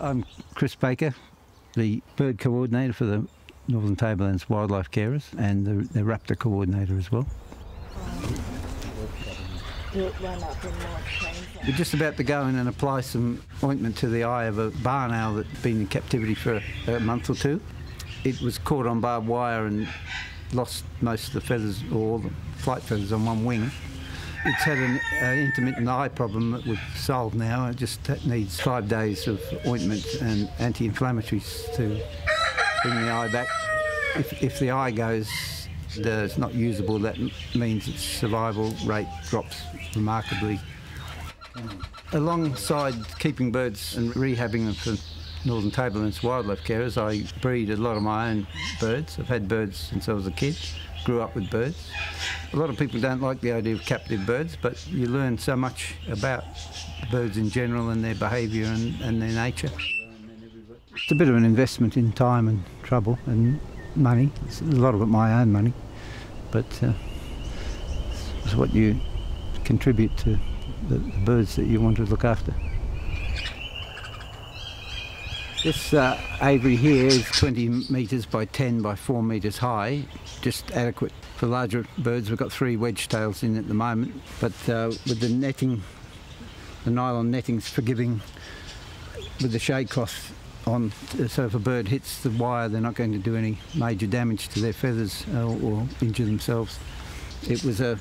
I'm Chris Baker, the bird coordinator for the Northern Tablelands Wildlife Carers and the, the raptor coordinator as well. We're just about to go in and apply some ointment to the eye of a barn owl that's been in captivity for a month or two. It was caught on barbed wire and lost most of the feathers, or all the flight feathers on one wing. It's had an uh, intermittent eye problem that we've solved now. It just needs five days of ointment and anti-inflammatories to bring the eye back. If, if the eye goes, it's not usable, that means its survival rate drops remarkably. Alongside keeping birds and rehabbing them for Northern Tablelands wildlife carers, I breed a lot of my own birds. I've had birds since I was a kid, grew up with birds. A lot of people don't like the idea of captive birds, but you learn so much about birds in general and their behaviour and, and their nature. It's a bit of an investment in time and trouble and money. It's a lot of it my own money, but uh, it's what you contribute to the, the birds that you want to look after. This uh, aviary here is 20 metres by 10 by 4 metres high, just adequate for larger birds. We've got three wedge tails in at the moment, but uh, with the netting, the nylon netting's forgiving with the shade cloth on, so if a bird hits the wire, they're not going to do any major damage to their feathers uh, or injure themselves. It was a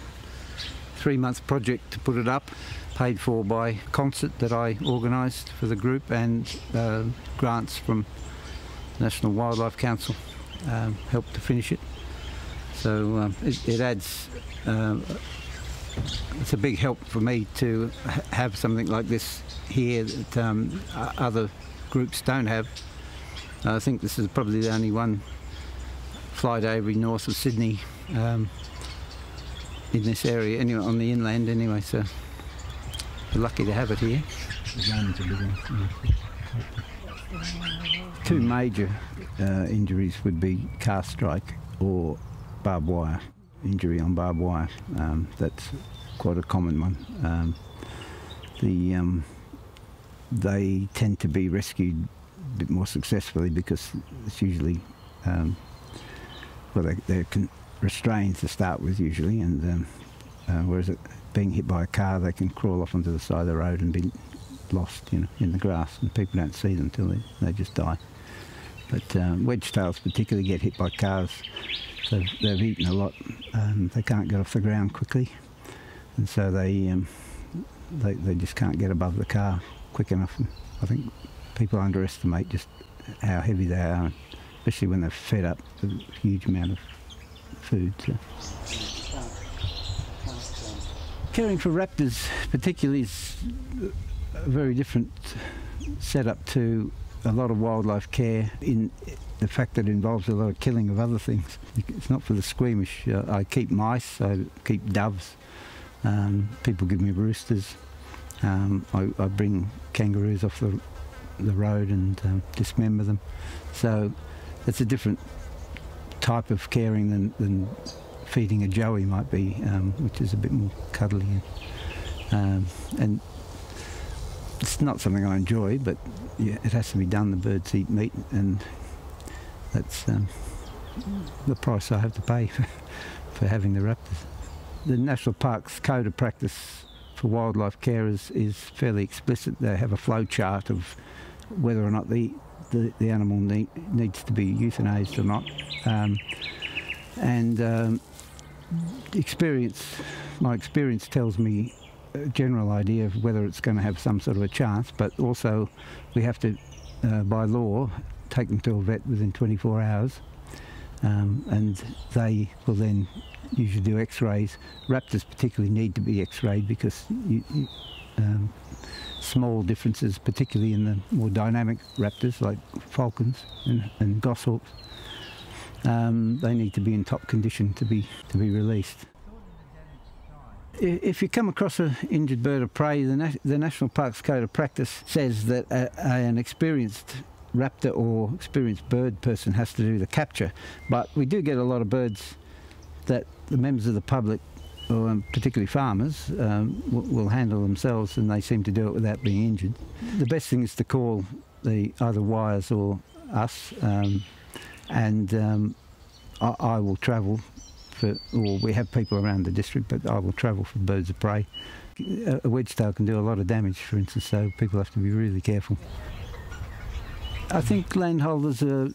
three-month project to put it up paid for by concert that I organised for the group and uh, grants from National Wildlife Council um, helped to finish it. So um, it, it, adds, uh, it's a big help for me to ha have something like this here that um, other groups don't have. I think this is probably the only one flight aviary north of Sydney um, in this area, anyway, on the inland anyway. So we're lucky to have it here. Two major uh, injuries would be car strike or barbed wire, injury on barbed wire. Um, that's quite a common one. Um, the um, they tend to be rescued a bit more successfully because it's usually um, well they, are restrained to start with usually, and um, uh, whereas it, being hit by a car, they can crawl off onto the side of the road and be lost, you know, in the grass, and people don't see them until they, they just die. But um, wedge tails particularly get hit by cars. So they've eaten a lot. Um, they can't get off the ground quickly, and so they, um, they they just can't get above the car quick enough. And I think people underestimate just how heavy they are, especially when they're fed up with a huge amount of food. So. Caring for raptors particularly is a very different setup to a lot of wildlife care in the fact that it involves a lot of killing of other things. It's not for the squeamish. Uh, I keep mice, I keep doves, um, people give me roosters. Um, I, I, bring kangaroos off the, the road and um, dismember them. So it's a different type of caring than, than feeding a joey might be, um, which is a bit more cuddly. Um, and it's not something I enjoy, but yeah, it has to be done. The birds eat meat, and that's um, the price I have to pay for, for having the raptors. The National Park's code of practice for wildlife carers is fairly explicit. They have a flow chart of whether or not the, the, the animal need, needs to be euthanized or not. Um, and um, experience, my experience tells me a general idea of whether it's going to have some sort of a chance, but also we have to, uh, by law, take them to a vet within 24 hours, um, and they will then usually do x-rays. Raptors particularly need to be x-rayed because you, you, um, small differences, particularly in the more dynamic raptors like falcons and, and goshawks, um, they need to be in top condition to be to be released. If you come across an injured bird of prey, the, Na the National Parks Code of Practice says that a, a, an experienced raptor or experienced bird person has to do the capture. But we do get a lot of birds that the members of the public, or um, particularly farmers, um, will handle themselves and they seem to do it without being injured. The best thing is to call the either WIRES or us, um, and um, I, I will travel for, or we have people around the district, but I will travel for birds of prey. A, a wedge-tail can do a lot of damage, for instance, so people have to be really careful. I think landholders are,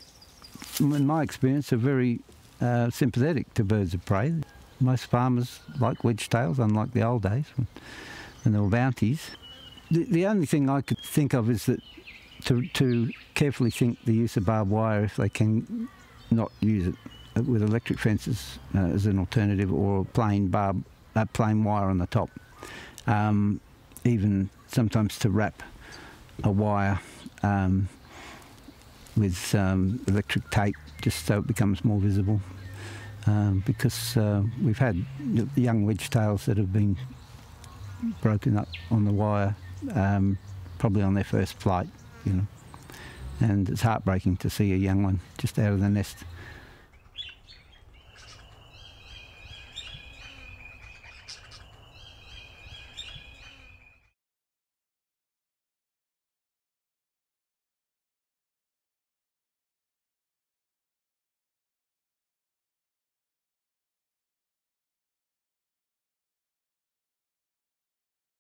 in my experience, are very uh, sympathetic to birds of prey. Most farmers like wedge-tails, unlike the old days when, when there were bounties. The, the only thing I could think of is that to, to carefully think the use of barbed wire if they can not use it uh, with electric fences uh, as an alternative or plain barb, uh, plain wire on the top. Um, even sometimes to wrap a wire um, with um, electric tape just so it becomes more visible. Um, because uh, we've had young wedge-tails that have been broken up on the wire, um, probably on their first flight, you know. And it's heartbreaking to see a young one just out of the nest